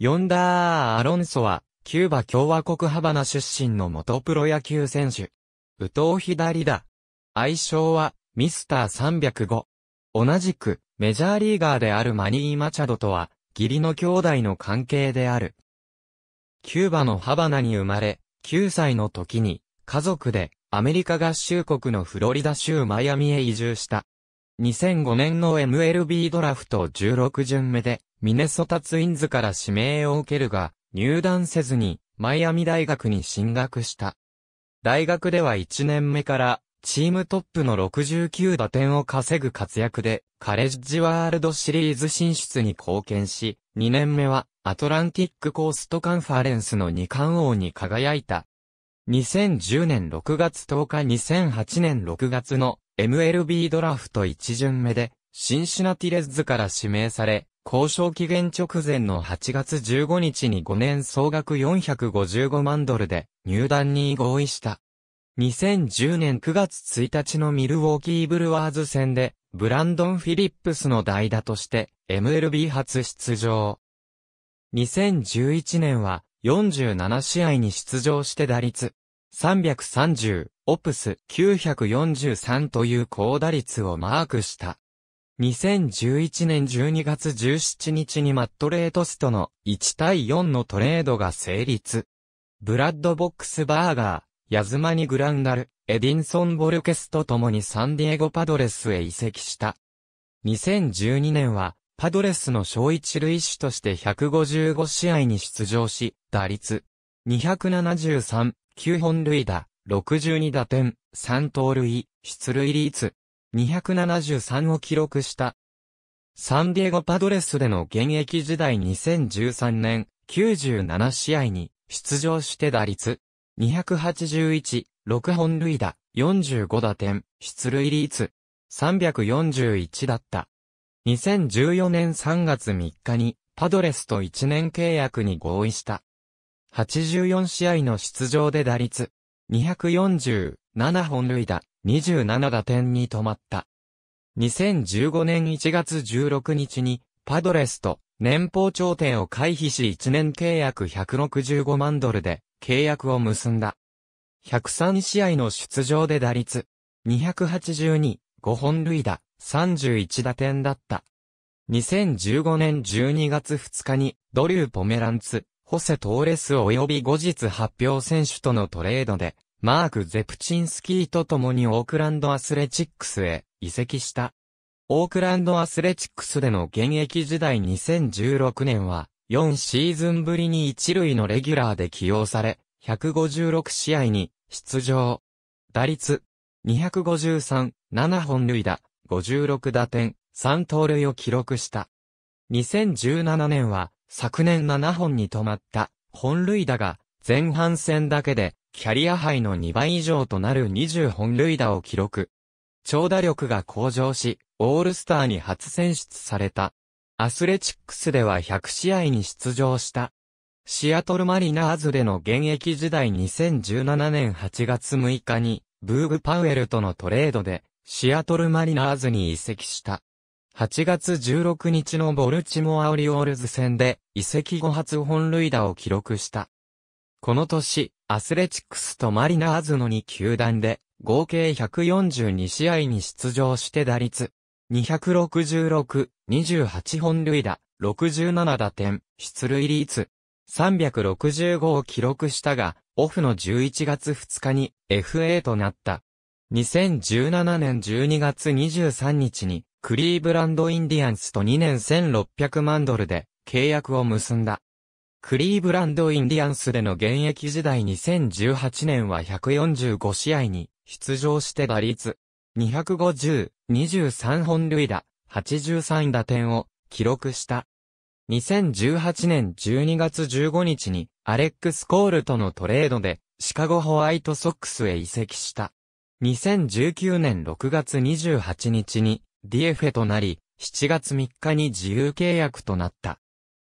ヨンダー・アロンソは、キューバ共和国ハバナ出身の元プロ野球選手。宇藤左だ。愛称は、ミスター305。同じく、メジャーリーガーであるマニー・マチャドとは、義理の兄弟の関係である。キューバのハバナに生まれ、9歳の時に、家族で、アメリカ合衆国のフロリダ州マイアミへ移住した。2005年の MLB ドラフト16巡目で、ミネソタツインズから指名を受けるが、入団せずに、マイアミ大学に進学した。大学では1年目から、チームトップの69打点を稼ぐ活躍で、カレッジワールドシリーズ進出に貢献し、2年目は、アトランティックコーストカンファレンスの2冠王に輝いた。2010年6月10日2008年6月の MLB ドラフト1巡目で、シンシナティレッズから指名され、交渉期限直前の8月15日に5年総額455万ドルで入団に合意した。2010年9月1日のミルウォーキーブルワーズ戦で、ブランドン・フィリップスの代打として MLB 初出場。2011年は47試合に出場して打率330、オプス943という高打率をマークした。2011年12月17日にマットレートスとの1対4のトレードが成立。ブラッドボックスバーガー、ヤズマニ・グランダル、エディンソン・ボルケスと共にサンディエゴ・パドレスへ移籍した。2012年は、パドレスの小一塁手として155試合に出場し、打率273、9本塁打、62打点、3盗塁、出塁率、273を記録した。サンディエゴパドレスでの現役時代2013年、97試合に出場して打率、281、6本塁打、45打点、出塁率、341だった。2014年3月3日にパドレスと1年契約に合意した。84試合の出場で打率、247本塁打、27打点に止まった。2015年1月16日に、パドレスと年俸頂点を回避し1年契約165万ドルで契約を結んだ。103試合の出場で打率、282、5本塁打、31打点だった。2015年12月2日に、ドリュー・ポメランツ、ホセ・トーレス及び後日発表選手とのトレードで、マーク・ゼプチンスキーと共にオークランドアスレチックスへ移籍した。オークランドアスレチックスでの現役時代2016年は、4シーズンぶりに一塁のレギュラーで起用され、156試合に出場。打率、253、7本塁打、56打点、3盗塁を記録した。2017年は、昨年7本に止まった本塁打が前半戦だけでキャリアハイの2倍以上となる20本塁打を記録。長打力が向上し、オールスターに初選出された。アスレチックスでは100試合に出場した。シアトルマリナーズでの現役時代2017年8月6日に、ブーグ・パウエルとのトレードで、シアトルマリナーズに移籍した。8月16日のボルチモアオリオールズ戦で移籍後初本塁打を記録した。この年、アスレチックスとマリナーズの2球団で合計142試合に出場して打率266、28本塁打、67打点、出塁率365を記録したが、オフの11月2日に FA となった。2017年12月23日にクリーブランドインディアンスと2年1600万ドルで契約を結んだ。クリーブランドインディアンスでの現役時代2018年は145試合に出場して打率250、23本塁打、83打点を記録した。2018年12月15日にアレックス・コールとのトレードでシカゴホワイトソックスへ移籍した。2019年6月28日に DFA となり、7月3日に自由契約となった。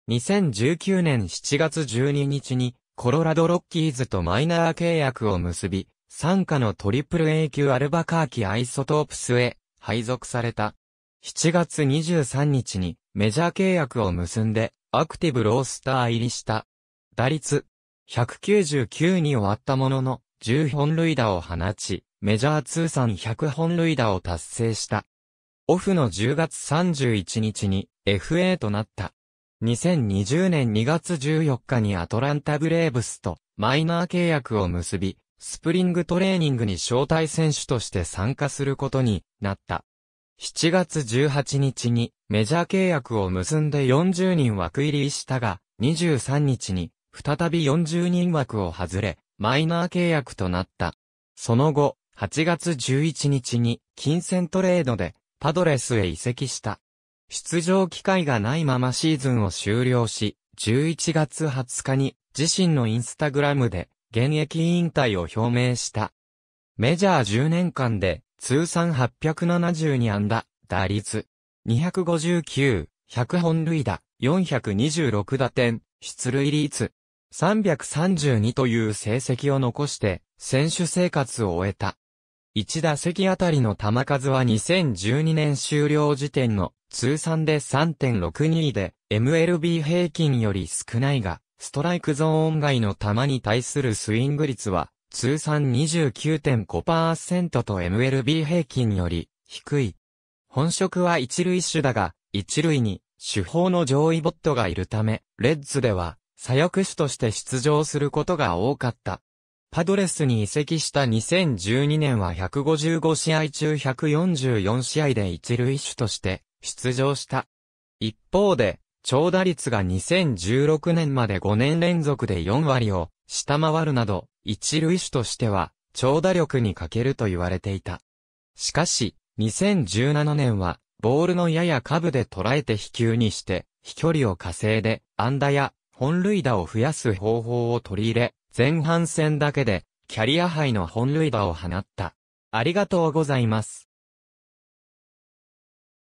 2019年7月12日に、コロラドロッキーズとマイナー契約を結び、参加のトリプル A 級アルバカーキアイソトープスへ配属された。7月23日にメジャー契約を結んで、アクティブロースター入りした。打率、199に終わったものの、10本塁打を放ち、メジャー通算100本塁打を達成した。オフの10月31日に FA となった。2020年2月14日にアトランタブレーブスとマイナー契約を結び、スプリングトレーニングに招待選手として参加することになった。7月18日にメジャー契約を結んで40人枠入りしたが、23日に再び40人枠を外れ、マイナー契約となった。その後、8月11日に金銭トレードでパドレスへ移籍した。出場機会がないままシーズンを終了し、11月20日に自身のインスタグラムで現役引退を表明した。メジャー10年間で通算872安打、打率259、100本塁打、426打点、出塁率332という成績を残して選手生活を終えた。1打席あたりの球数は2012年終了時点の通算で3.62で MLB 平均より少ないが、ストライクゾーン外の球に対するスイング率は通算29.5%と MLB 平均より低い。本職は一塁手だが、一塁に主砲の上位ボットがいるため、レッズでは左翼手として出場することが多かった。パドレスに移籍した2012年は155試合中144試合で一塁手として出場した。一方で、長打率が2016年まで5年連続で4割を下回るなど、一塁手としては長打力に欠けると言われていた。しかし、2017年は、ボールのやや下部で捉えて飛球にして、飛距離を稼いで、安打や本塁打を増やす方法を取り入れ、前半戦だけで、キャリア杯の本塁打を放った。ありがとうございます。